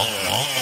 oh, oh.